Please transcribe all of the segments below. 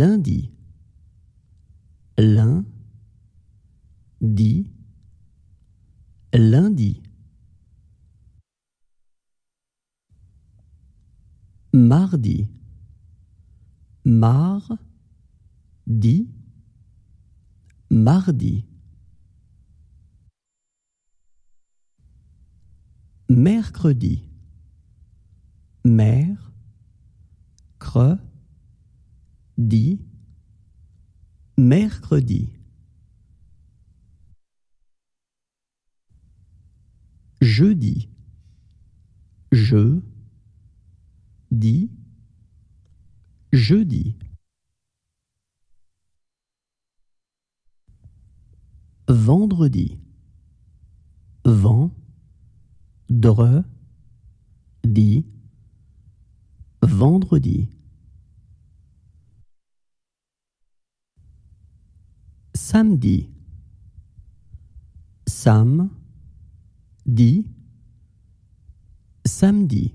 lundi, lundi, lundi. Mardi, mardi, mardi. Mercredi, mer, cre, di, mercredi. Jeudi, je, dis, jeudi. Vendredi, vent, dre, di, vendredi. Samedi, sam, di, samedi.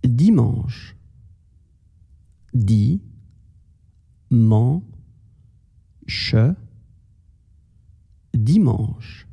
Dimanche, di, man, che, dimanche.